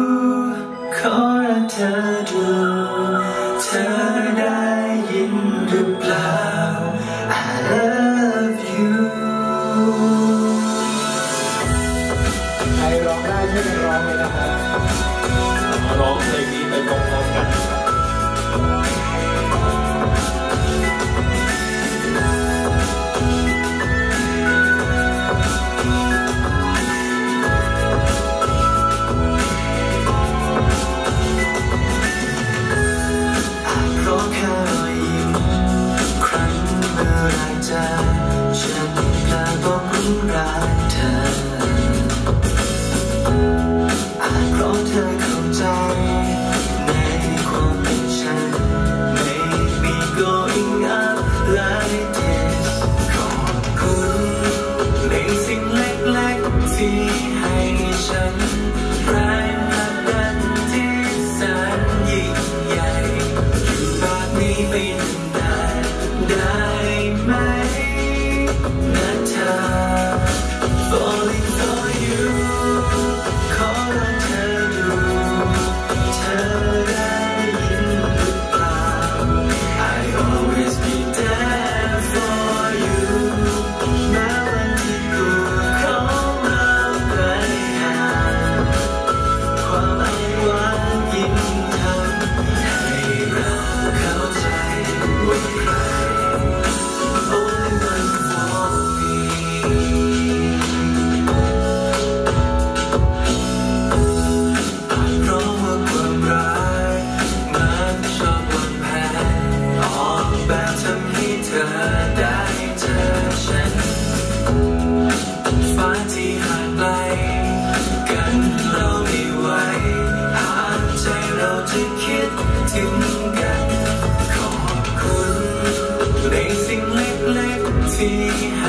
Ooh, can I tell you, tell you. เในความเป็นฉัน Maybe going up like this ขอบคุณในสิ่งเล็กๆที่ให้ฉันแรงผลัดันที่แสนยิ่งใหญ่อยู่แบบนี้ไปนนได้ fim.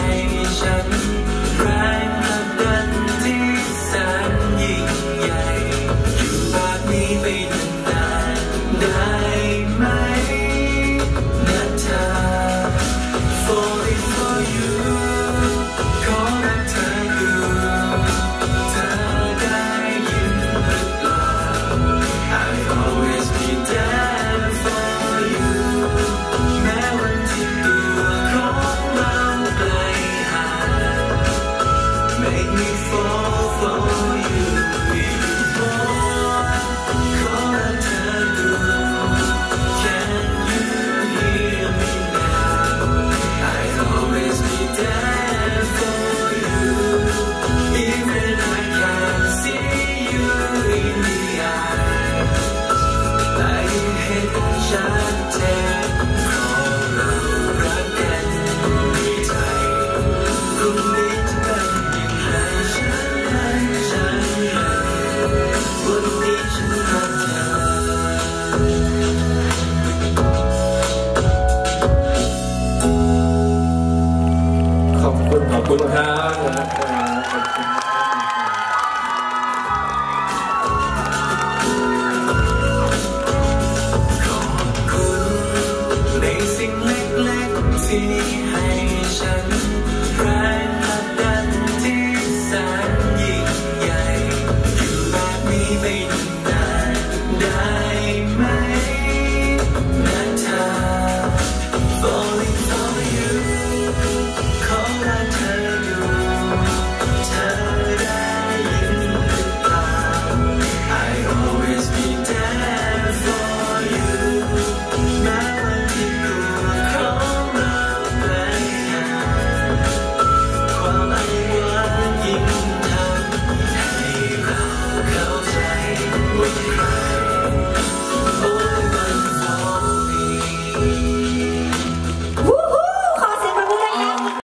shine. ที่ให้ฉันแรงผลักดันที่แสนยิ่งใหญ่แบบนี้ไม่นานได้ไหมนะเธอ falling